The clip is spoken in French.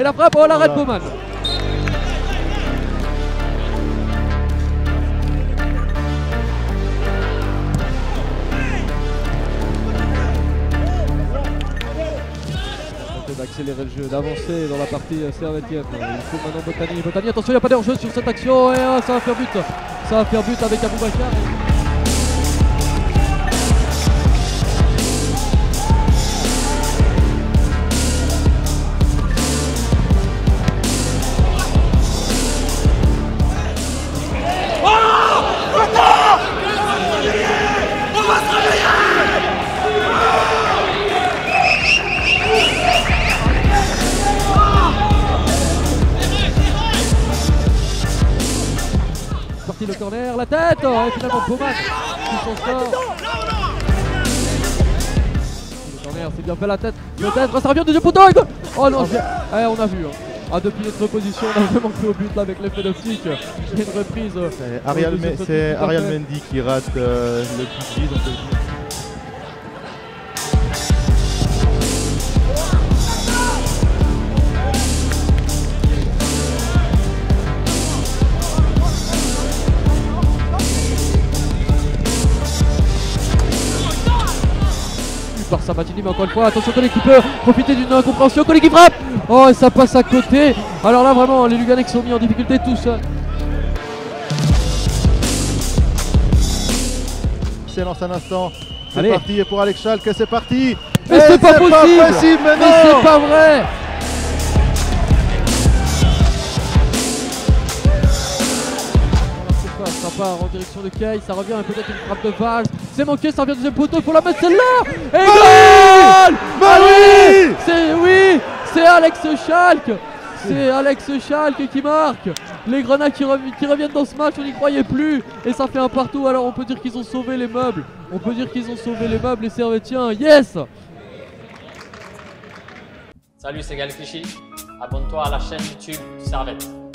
Et la frappe, oh l'arrêt de Baumann. d'accélérer le jeu, d'avancer dans la partie servétienne. Il faut maintenant Botany. Botany, attention, il n'y a pas d'enjeu sur cette action et euh, ça va faire but. Ça va faire but avec Aboubakar. Le corner, la tête oh, Et finalement Bowman qui s'en sort. Le corner, c'est bien fait la tête. Peut-être, ça revient deuxième poteau Oh non, eh, on a vu. Hein. Ah, depuis notre position, on a vraiment cru au but avec l'effet d'optique. Il y a une reprise. C'est Ariel, Mendy qui rate euh, le petit par Sabatini, mais encore une fois, attention Collet qui peut profiter d'une incompréhension. Collet qui frappe Oh, et ça passe à côté. Alors là, vraiment, les Luganais sont mis en difficulté tous. C'est dans un instant. C'est parti pour Alex Schalke, c'est parti. Mais c'est pas, possible. mais c'est pas vrai. ça part en direction de Kay, ça revient peut-être une frappe de balle, c'est manqué, ça revient deuxième poteau, il faut la mettre celle-là. Et goal bah oui C'est oui C'est Alex Schalk. C'est Alex Schalk qui marque. Les Grenats qui, reviennent dans ce match, on n'y croyait plus. Et ça fait un partout, alors on peut dire qu'ils ont sauvé les meubles. On peut dire qu'ils ont sauvé les meubles, les Servetiens, yes. Salut, c'est Gal Abonne-toi à la chaîne YouTube Servette.